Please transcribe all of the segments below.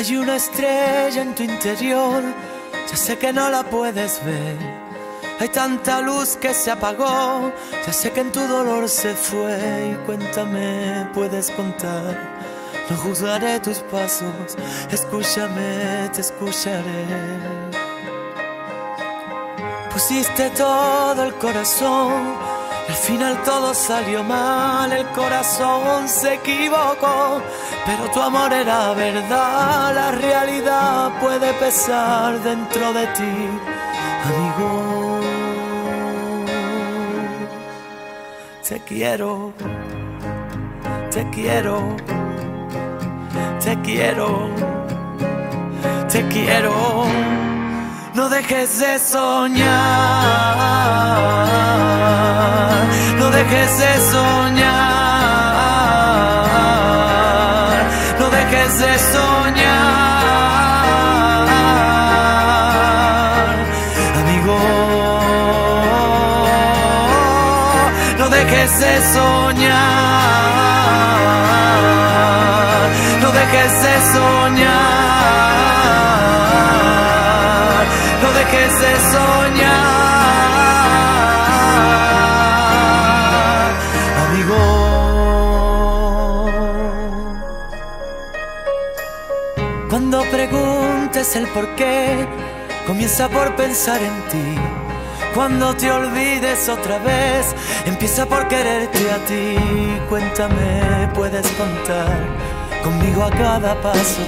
Hay una estrella en tu interior, ya sé que no la puedes ver. Hay tanta luz que se apagó, ya sé que en tu dolor se fue. Y cuéntame, puedes contar. No juzgaré tus pasos, escúchame, te escucharé. Pusiste todo el corazón, al final todo salió mal, el corazón se equivocó, pero tu amor era verdad, la realidad puede pesar dentro de ti, amigo. Te quiero, te quiero, te quiero, te quiero. No dejes de soñar, soñar, no dejes de soñar, amigo. No dejes de soñar, preguntes el por qué, comienza por pensar en ti. Cuando te olvides otra vez, empieza por quererte a ti. Cuéntame, puedes contar conmigo a cada paso.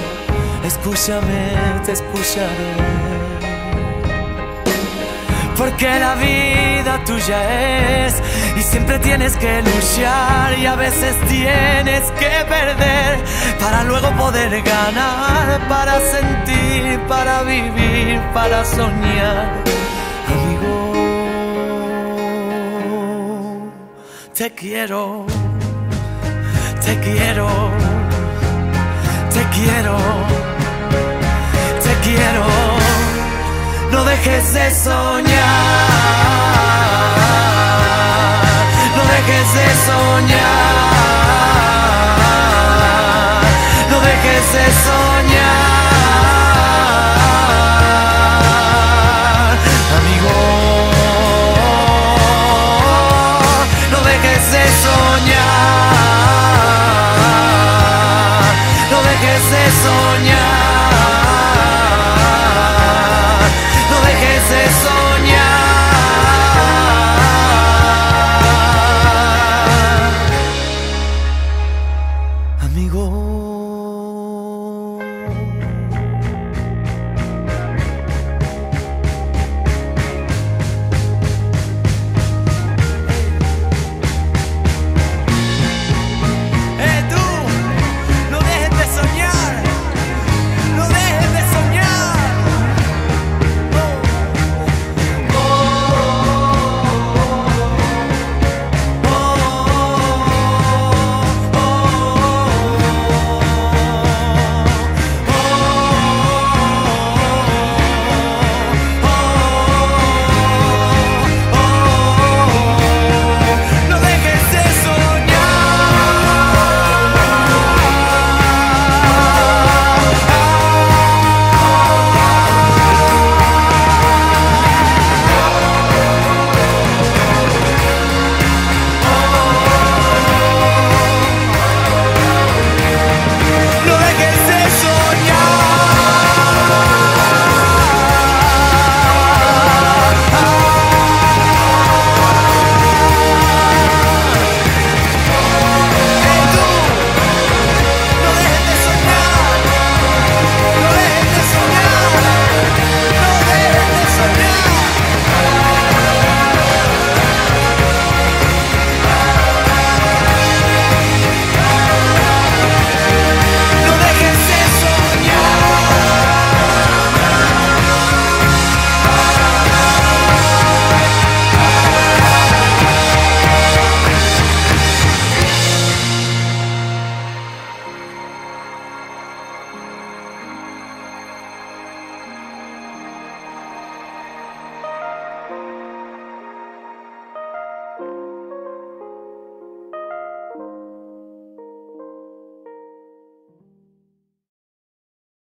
Escúchame, te escucharé. Porque la vida tuya es y siempre tienes que luchar y a veces tienes que perder para luego poder ganar, para sentir, para vivir, para soñar. Amigo, te quiero, te quiero, te quiero, te quiero. No dejes de soñar, no dejes de soñar, no dejes de soñar,